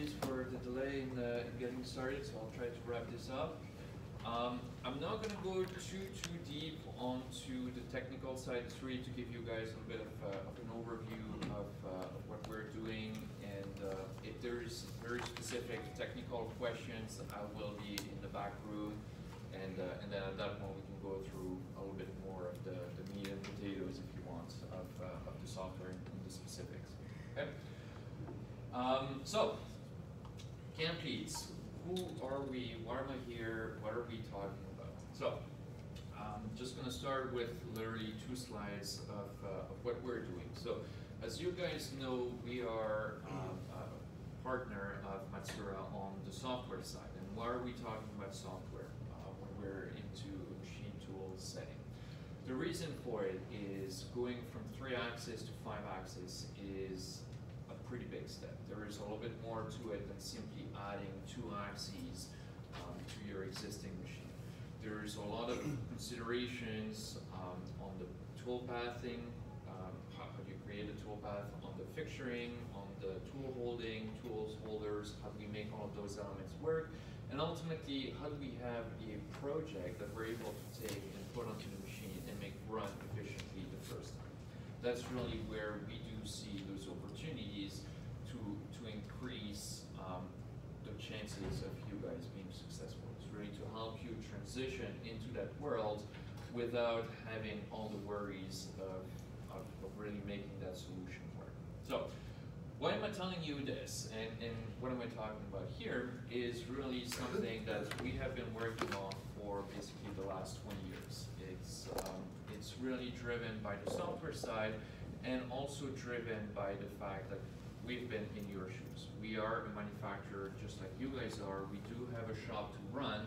apologies for the delay in, in getting started, so I'll try to wrap this up. Um, I'm not going to go too too deep onto the technical side. It's really to give you guys a bit of, uh, of an overview of, uh, of, what we're doing. And uh, if there's very specific technical questions, I will be in the back room. And, uh, and then at that point, we can go through a little bit more of the, the meat and potatoes, if you want, of, uh, of the software and the specifics. Okay. Um, so, leads who are we, why am I here, what are we talking about? So, I'm just going to start with literally two slides of, uh, of what we're doing. So, as you guys know, we are um, a partner of Matsuura on the software side. And why are we talking about software uh, when we're into machine tools setting? The reason for it is going from three axis to five axis is a pretty big step. There is a little bit more to it than simply adding two axes um, to your existing machine. There's a lot of considerations um, on the toolpathing, um, how, do you create a toolpath, on the fixturing, on the tool holding, tools holders, how do we make all of those elements work, and ultimately, how do we have a project that we're able to take and put onto the machine and make run efficiently the first time. That's really where we do see those opportunities to, to increase um, the of you guys being successful. It's really to help you transition into that world without having all the worries of, of, of really making that solution work. So, why am I telling you this? And, and what am I talking about here is really something that we have been working on for basically the last 20 years. It's, um, it's really driven by the software side and also driven by the fact that we've been in your shoes. We are a manufacturer just like you guys are. We do have a shop to run,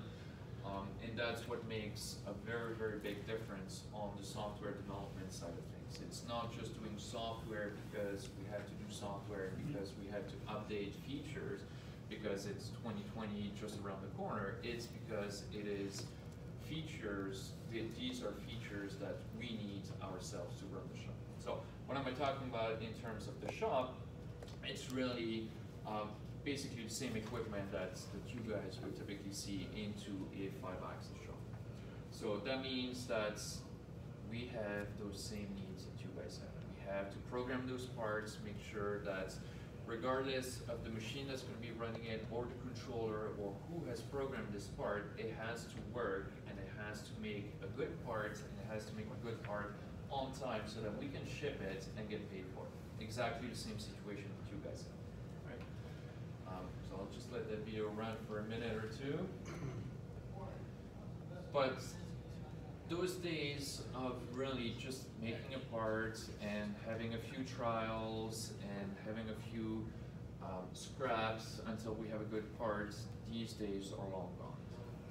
um, and that's what makes a very, very big difference on the software development side of things. It's not just doing software because we have to do software, because we have to update features, because it's 2020 just around the corner. It's because it is features, these are features that we need ourselves to run the shop. So what am I talking about in terms of the shop? It's really um, basically the same equipment that, that you guys would typically see into a five-axis shop. So that means that we have those same needs that you guys have. We have to program those parts, make sure that regardless of the machine that's going to be running it or the controller or who has programmed this part, it has to work and it has to make a good part and it has to make a good part on time so that we can ship it and get paid for it. Exactly the same situation that you guys have, right? Um, so I'll just let that video run for a minute or two. But those days of really just making a part and having a few trials and having a few um, scraps until we have a good part, these days are long gone.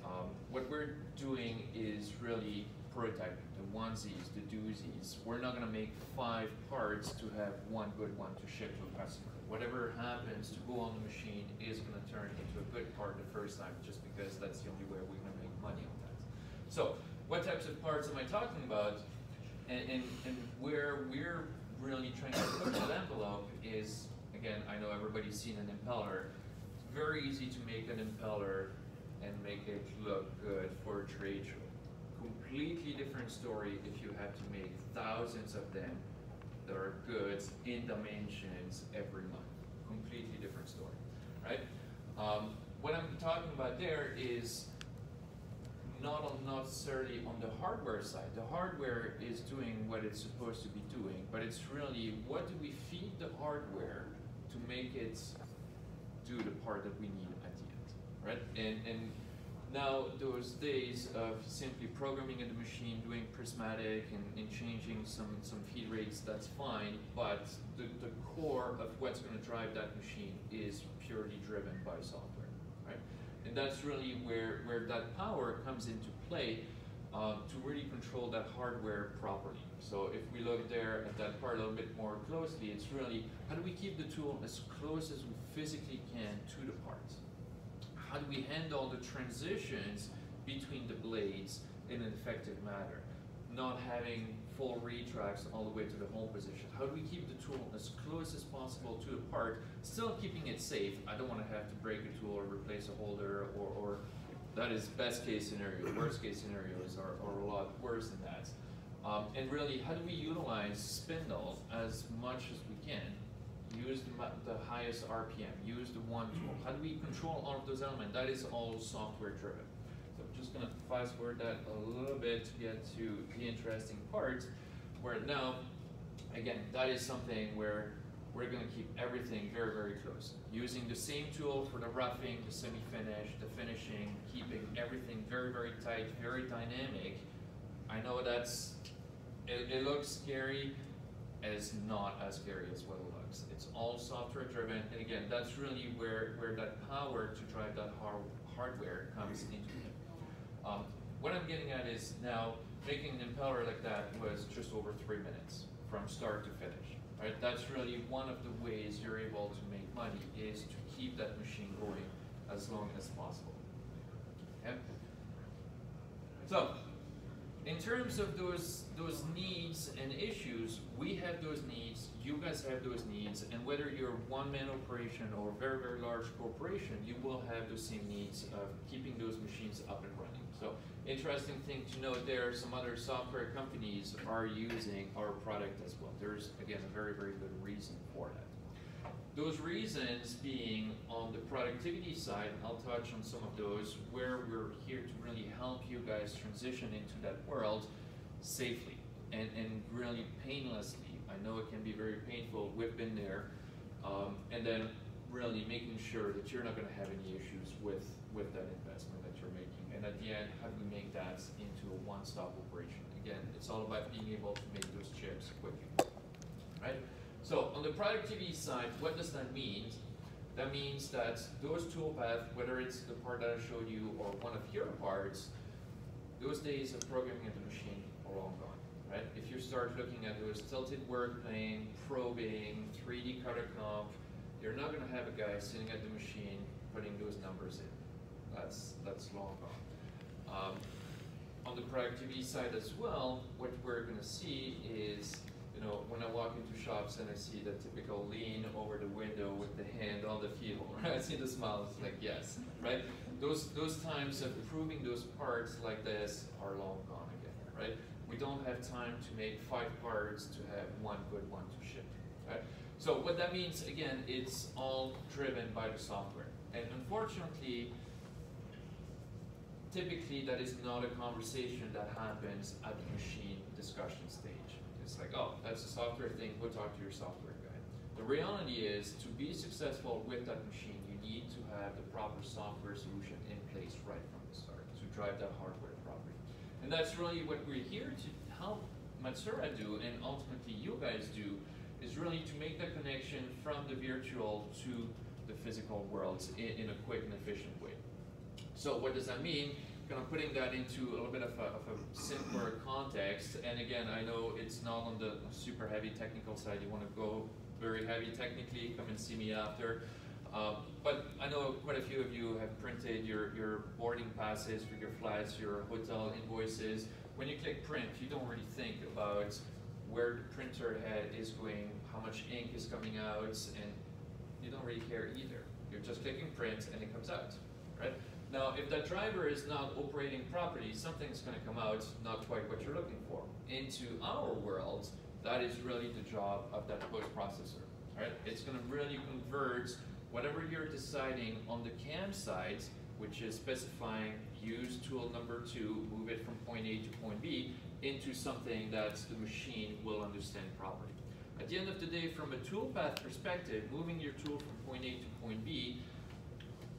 Um, what we're doing is really prototyping, onesies, the doozies. We're not going to make five parts to have one good one to ship to a customer. Whatever happens to go on the machine is going to turn into a good part the first time just because that's the only way we're going to make money on that. So what types of parts am I talking about? And, and, and where we're really trying to push that envelope is, again, I know everybody's seen an impeller. It's very easy to make an impeller and make it look good for a trade show completely different story if you have to make thousands of them that are goods in dimensions every month. Completely different story, right? Um, what I'm talking about there is not on, not necessarily on the hardware side. The hardware is doing what it's supposed to be doing, but it's really what do we feed the hardware to make it do the part that we need at the end, right? And, and now, those days of simply programming in the machine, doing prismatic and, and changing some, some feed rates, that's fine, but the, the core of what's going to drive that machine is purely driven by software, right? And that's really where, where that power comes into play uh, to really control that hardware properly. So if we look there at that part a little bit more closely, it's really how do we keep the tool as close as we physically can to the parts? How do we handle the transitions between the blades in an effective manner? Not having full retracts all the way to the home position? How do we keep the tool as close as possible to the part, still keeping it safe? I don't wanna have to break a tool or replace a holder or, or that is best case scenario. Worst case scenarios are, are a lot worse than that. Um, and really, how do we utilize spindle as much as we can? Use the, the highest RPM, use the one tool. How do we control all of those elements? That is all software driven. So I'm just gonna fast forward that a little bit to get to the interesting part where now, again, that is something where we're gonna keep everything very, very close. Using the same tool for the roughing, the semi-finish, the finishing, keeping everything very, very tight, very dynamic. I know that's, it, it looks scary, it's not as scary as what it looks. It's all software driven, and again, that's really where, where that power to drive that hard, hardware comes into it. Um, what I'm getting at is now, making an impeller like that was just over three minutes, from start to finish. Right? That's really one of the ways you're able to make money is to keep that machine going as long as possible. Okay? So, in terms of those those needs and issues, we have those needs, you guys have those needs, and whether you're one-man operation or very, very large corporation, you will have the same needs of keeping those machines up and running. So, interesting thing to note there, are some other software companies are using our product as well. There's, again, a very, very good reason for that. Those reasons being on the productivity side, I'll touch on some of those, where we're here to really help you guys transition into that world safely and, and really painlessly. I know it can be very painful, we've been there. Um, and then really making sure that you're not gonna have any issues with, with that investment that you're making. And at the end, how do we make that into a one-stop operation? Again, it's all about being able to make those chips quickly, right? So on the productivity side, what does that mean? That means that those toolpaths, whether it's the part that I showed you or one of your parts, those days of programming at the machine are all gone, right? If you start looking at those tilted work plane, probing, 3D cutter comp, you're not gonna have a guy sitting at the machine putting those numbers in. That's, that's long gone. Um, on the productivity side as well, what we're gonna see is know, when I walk into shops and I see the typical lean over the window with the hand on the fuel, right? I see the smile, it's like, yes, right? Those, those times of proving those parts like this are long gone again, right? We don't have time to make five parts to have one good one to ship, right? So what that means, again, it's all driven by the software. And unfortunately, typically that is not a conversation that happens at the machine discussion stage. It's like, oh, that's a software thing, go talk to your software guy. The reality is, to be successful with that machine, you need to have the proper software solution in place right from the start to drive that hardware properly. And that's really what we're here to help Matsuura do, and ultimately you guys do, is really to make that connection from the virtual to the physical worlds in, in a quick and efficient way. So what does that mean? Kind of putting that into a little bit of a, of a simpler context. And again, I know it's not on the super heavy technical side. You want to go very heavy technically, come and see me after. Uh, but I know quite a few of you have printed your, your boarding passes for your flights, your hotel invoices. When you click print, you don't really think about where the printer head is going, how much ink is coming out, and you don't really care either. You're just clicking print and it comes out, right? Now, if that driver is not operating properly, something's going to come out not quite what you're looking for. Into our world, that is really the job of that post processor. Right? It's going to really convert whatever you're deciding on the CAM side, which is specifying use tool number two, move it from point A to point B, into something that the machine will understand properly. At the end of the day, from a toolpath perspective, moving your tool from point A to point B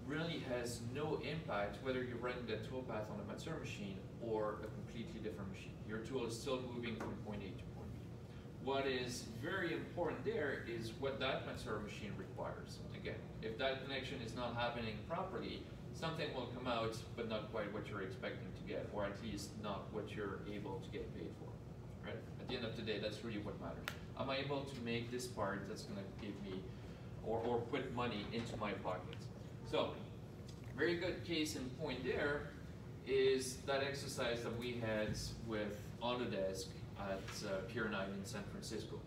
really has no impact whether you're running that toolpath on a Matsuura machine or a completely different machine. Your tool is still moving from point A to point B. What is very important there is what that Matsuura machine requires. Again, if that connection is not happening properly, something will come out, but not quite what you're expecting to get, or at least not what you're able to get paid for. Right? At the end of the day, that's really what matters. Am I able to make this part that's going to give me, or, or put money into my pocket? So, very good case in point there is that exercise that we had with Autodesk. At uh, Pier 9 in San Francisco.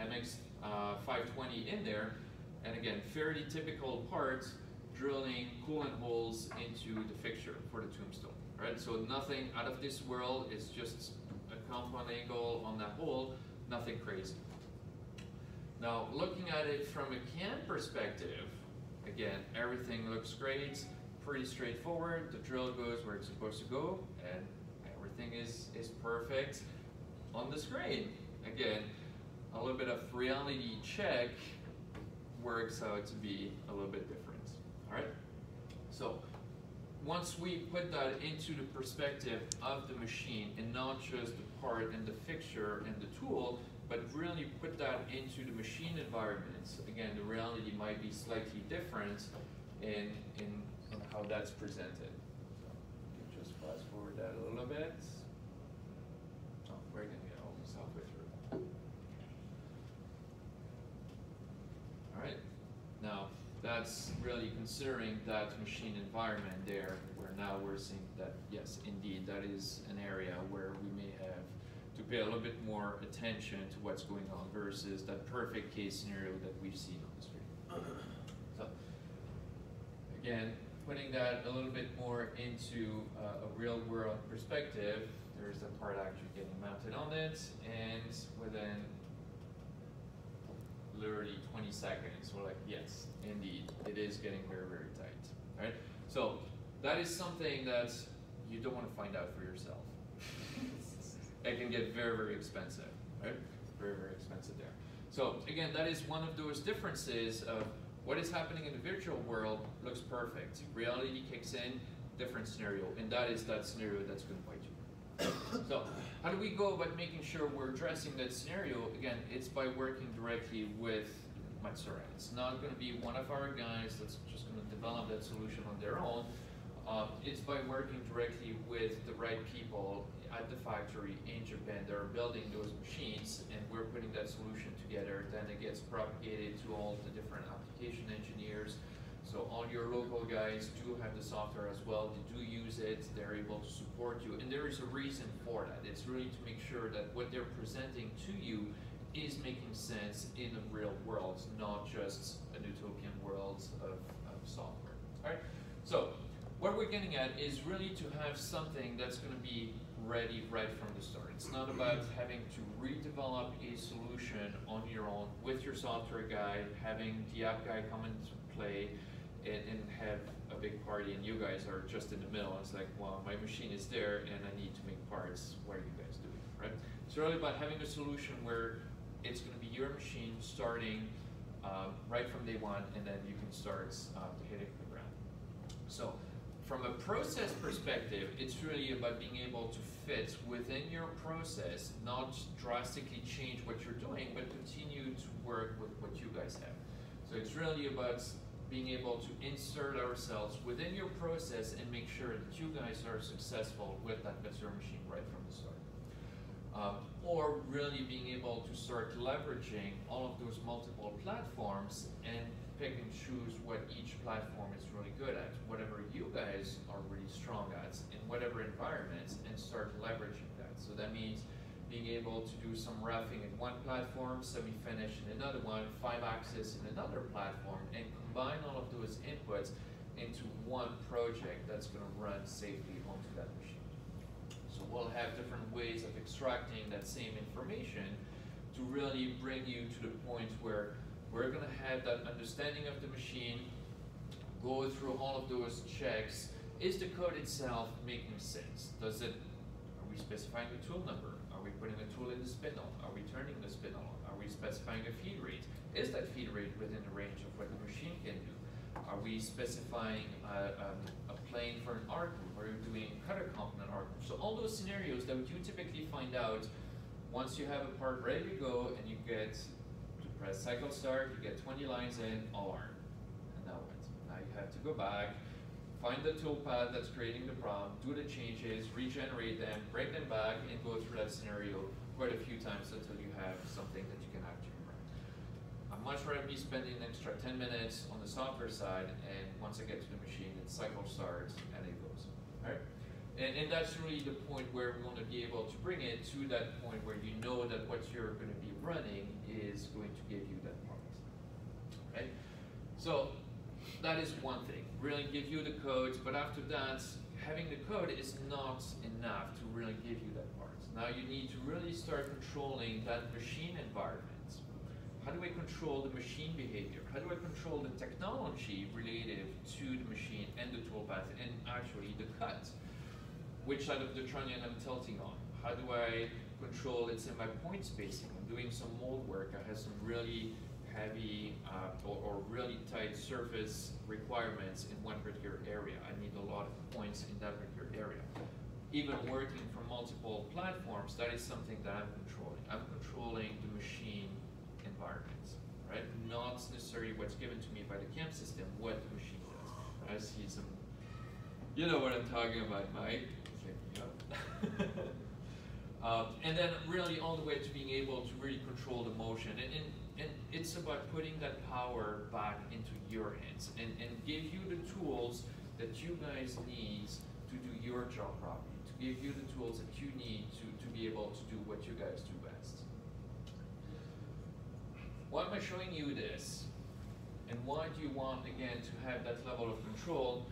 MX uh, 520 in there, and again, fairly typical parts, drilling coolant holes into the fixture for the tombstone, right? So nothing out of this world, it's just a compound angle on that hole, nothing crazy. Now, looking at it from a CAM perspective, again, everything looks great, pretty straightforward, the drill goes where it's supposed to go, and everything is, is perfect on the screen. Again, a little bit of reality check works out to be a little bit different. All right. So once we put that into the perspective of the machine and not just the part and the fixture and the tool, but really put that into the machine environments, again, the reality might be slightly different in, in, in how that's presented. So just fast forward that a little bit. Oh, we're going to get almost halfway through. All right. Now, that's really considering that machine environment there, where now we're seeing that, yes, indeed, that is an area where we may have to pay a little bit more attention to what's going on versus that perfect case scenario that we've seen on the screen. So, again, putting that a little bit more into uh, a real world perspective, there's the part actually getting mounted on it, and within literally 20 seconds, we're like, yes, indeed, it is getting very, very tight, right? So that is something that you don't want to find out for yourself. it can get very, very expensive, right? Very, very expensive there. So again, that is one of those differences of what is happening in the virtual world looks perfect. Reality kicks in, different scenario, and that is that scenario that's going to bite you. so how do we go about making sure we're addressing that scenario? Again, it's by working directly with Matsuura. It's not going to be one of our guys that's just going to develop that solution on their own. Um, it's by working directly with the right people at the factory in Japan that are building those machines, and we're putting that solution together. Then it gets propagated to all the different application engineers. So all your local guys do have the software as well. They do use it. They're able to support you, and there is a reason for that. It's really to make sure that what they're presenting to you is making sense in the real world, not just an utopian world of, of software. All right. So what we're getting at is really to have something that's going to be ready right from the start. It's not about having to redevelop a solution on your own with your software guy, having the app guy come into play, and, and have a big party, and you guys are just in the middle. It's like, well, my machine is there, and I need to make parts. What are you guys doing, right? It's really about having a solution where it's going to be your machine starting uh, right from day one, and then you can start uh, hitting the ground. So from a process perspective, it's really about being able to fit within your process, not drastically change what you're doing, but continue to work with what you guys have. So it's really about being able to insert ourselves within your process and make sure that you guys are successful with that Matsuura machine right from the start. Um, or really being able to start leveraging all of those multiple platforms and pick and choose what each platform is really good at, whatever you guys are really strong at in whatever environment, and start leveraging that. So that means being able to do some roughing in one platform, semi-finish in another one, five axis in another platform, and combine all of those inputs into one project that's going to run safely onto that machine. So we'll have different ways of extracting that same information to really bring you to the point where we're going to have that understanding of the machine, go through all of those checks. Is the code itself making sense? Does it, are we specifying the tool number? Are we putting a tool in the spindle? Are we turning the spindle? Are we specifying a feed rate? Is that feed rate within the range of what the machine can do? Are we specifying a, um, a plane for an arc move? Are we doing cutter component arc move? So all those scenarios that you typically find out once you have a part ready to go and you get press cycle start, you get 20 lines in, all. And now what? Now you have to go back, find the toolpath that's creating the problem, do the changes, regenerate them, break them back, and go through that scenario quite a few times until you have something that you can actually run. I'd much rather be spending an extra 10 minutes on the software side, and once I get to the machine, it cycle starts, and it goes. All right? And, and that's really the point where we want to be able to bring it to that point where you know that what you're going to be running is going to give you that part. Right? So that is one thing, really give you the code, but after that, having the code is not enough to really give you that part. Now you need to really start controlling that machine environment. How do I control the machine behavior? How do I control the technology relative to the machine and the toolpath and actually the cut? Which side of the trunnion I'm tilting on? How do I control, let's say, my point spacing? I'm doing some mold work. I have some really heavy uh, or, or, really tight surface requirements in one particular area. I need a lot of points in that particular area. Even working from multiple platforms, that is something that I'm controlling. I'm controlling the machine environments, right? Not necessarily what's given to me by the CAM system, what the machine does. I see some, you know what I'm talking about, Mike. um, and then really all the way to being able to really control the motion. And, and, and it's about putting that power back into your hands and, and give you the tools that you guys need to do your job properly, to give you the tools that you need to, to be able to do what you guys do best. Why am I showing you this? And why do you want, again, to have that level of control?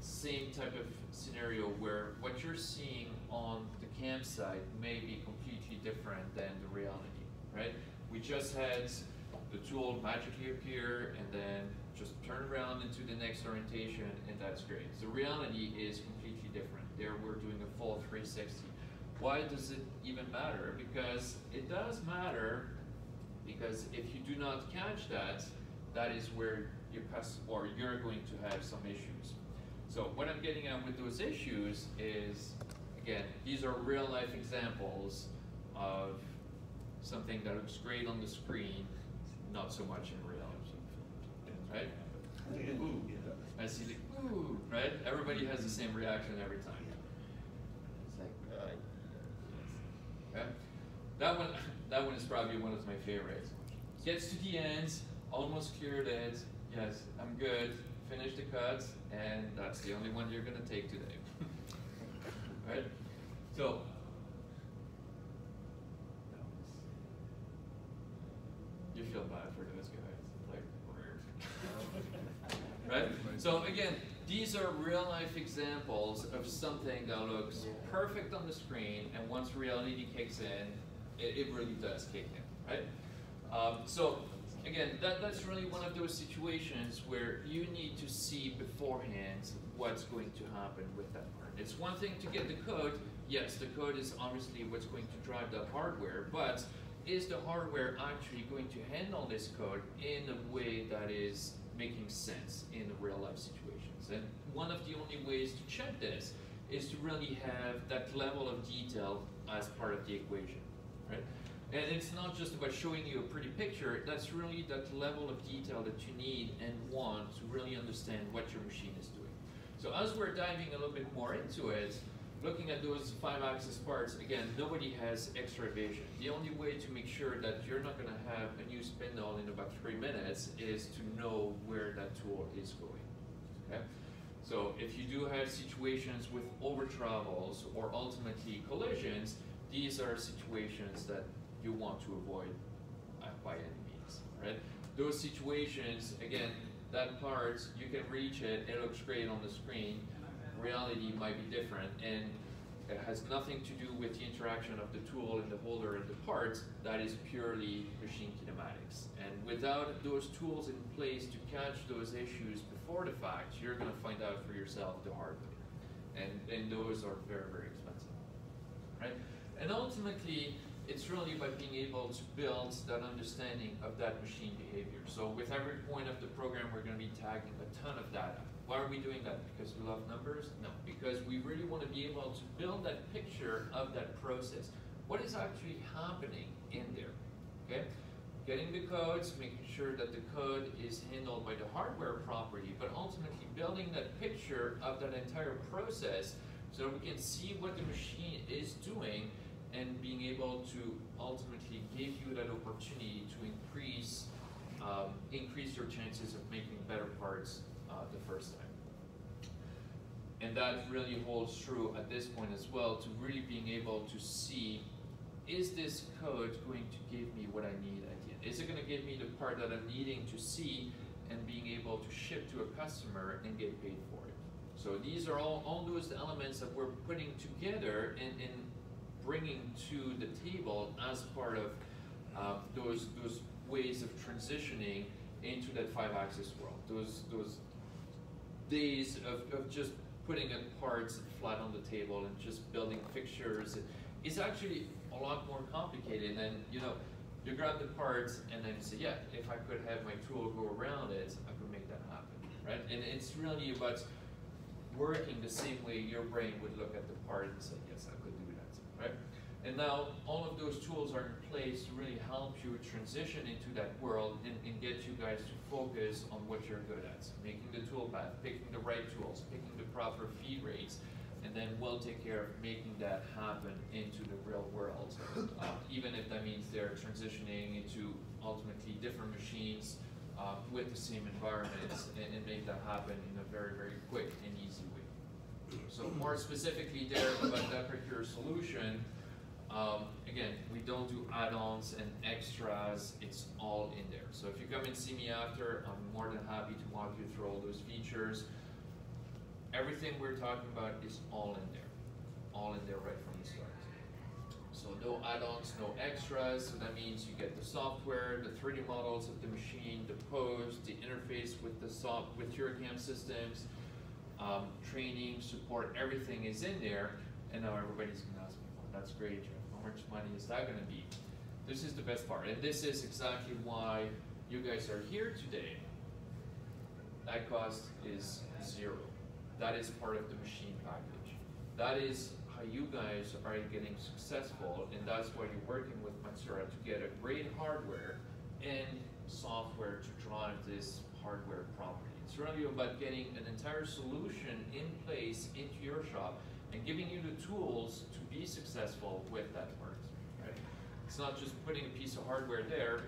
Same type of scenario where what you're seeing on CAM side may be completely different than the reality, right? We just had the tool magically appear and then just turn around into the next orientation and that's great. The reality is completely different. There we're doing a full 360. Why does it even matter? Because it does matter because if you do not catch that, that is where you pass or you're going to have some issues. So what I'm getting at with those issues is, again, these are real life examples of something that looks great on the screen, not so much in reality, right? Ooh, I see the ooh, right? Everybody has the same reaction every time. It's like, uh. Okay? That one, that one is probably one of my favorites. Gets to the end, almost cleared it. Yes, I'm good finish the cuts, and that's the only one you're gonna take today. right? So, you feel bad for those guys, like, right? So again, these are real life examples of something that looks perfect on the screen, and once reality kicks in, it, it really does kick in, right? Um, so again, that, that's really one of those situations where you need to see beforehand what's going to happen with that part. It's one thing to get the code. Yes, the code is obviously what's going to drive the hardware, but is the hardware actually going to handle this code in a way that is making sense in real life situations? And one of the only ways to check this is to really have that level of detail as part of the equation, right? And it's not just about showing you a pretty picture, that's really that level of detail that you need and want to really understand what your machine is doing. So as we're diving a little bit more into it, looking at those five axis parts, again, nobody has extra vision. The only way to make sure that you're not gonna have a new spindle in about three minutes is to know where that tool is going, okay? So if you do have situations with over travels or ultimately collisions, these are situations that you want to avoid uh, by any means, right? Those situations, again, that part, you can reach it, it looks great on the screen, reality might be different, and it has nothing to do with the interaction of the tool and the holder and the parts, that is purely machine kinematics. And without those tools in place to catch those issues before the fact, you're gonna find out for yourself the hard way. And, and those are very, very expensive, right? And ultimately, it's really about being able to build that understanding of that machine behavior. So with every point of the program, we're going to be tagging a ton of data. Why are we doing that? Because we love numbers? No, because we really want to be able to build that picture of that process. What is actually happening in there? Okay? Getting the codes, making sure that the code is handled by the hardware properly, but ultimately building that picture of that entire process so we can see what the machine is doing and being able to ultimately give you that opportunity to increase um, increase your chances of making better parts uh, the first time. And that really holds true at this point as well to really being able to see is this code going to give me what I need at the end? Is it going to give me the part that I'm needing to see and being able to ship to a customer and get paid for it? So these are all, all those elements that we're putting together and, and bringing to the table as part of uh, those, those ways of transitioning into that five axis world. Those, those days of, of just putting parts flat on the table and just building fixtures is actually a lot more complicated than, you know, you grab the parts and then you say, yeah, if I could have my tool go around it, I could make that happen, right? And it's really about working the same way your brain would look at the part and say, yes, I could do that, right? And now all of those tools are in place to really help you transition into that world and, and get you guys to focus on what you're good at. So making the tool path, picking the right tools, picking the proper feed rates, and then we'll take care of making that happen into the real world. Uh, even if that means they're transitioning into ultimately different machines uh, with the same environments and, and, make that happen in a very, very quick and easy way. So more specifically there about that particular solution, um, again, we don't do add-ons and extras, it's all in there. So if you come and see me after, I'm more than happy to walk you through all those features everything we're talking about is all in there. All in there right from the start. So no add-ons, no extras, so that means you get the software, the 3D models of the machine, the pose, the interface with the soft with your CAM systems, um, training, support, everything is in there, and now everybody's gonna ask me, that's great, how much money is that gonna be? This is the best part, and this is exactly why you guys are here today. That cost is zero. That is part of the machine package. That is how you guys are getting successful, and that's why you're working with Matsuura to get a great hardware and software to drive this hardware property. It's really about getting an entire solution in place into your shop and giving you the tools to be successful with that part. Right? It's not just putting a piece of hardware there.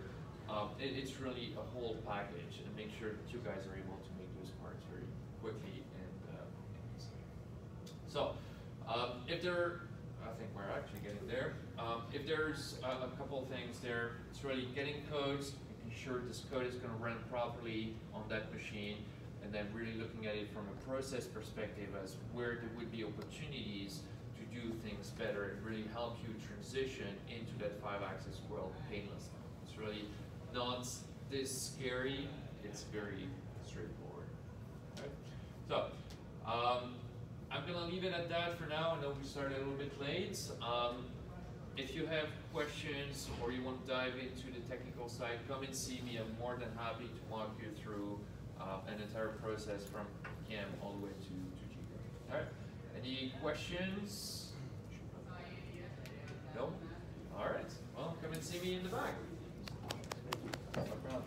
Um, it, it's really a whole package, and make sure that you guys are able to make those parts very quickly and uh easily. so, um, if there, I think we're actually getting there. Um, if there's a, a couple of things there, it's really getting codes, making sure this code is going to run properly on that machine, and then really looking at it from a process perspective as where there would be opportunities to do things better and really help you transition into that five-axis world painlessly. It's really not this scary, it's very straightforward. Right? So, um, I'm gonna leave it at that for now. I know we started a little bit late. Um, if you have questions or you want to dive into the technical side, come and see me. I'm more than happy to walk you through um, an entire process from PM all the way to, to G. All right. Any questions? No? All right. Well, come and see me in the back. No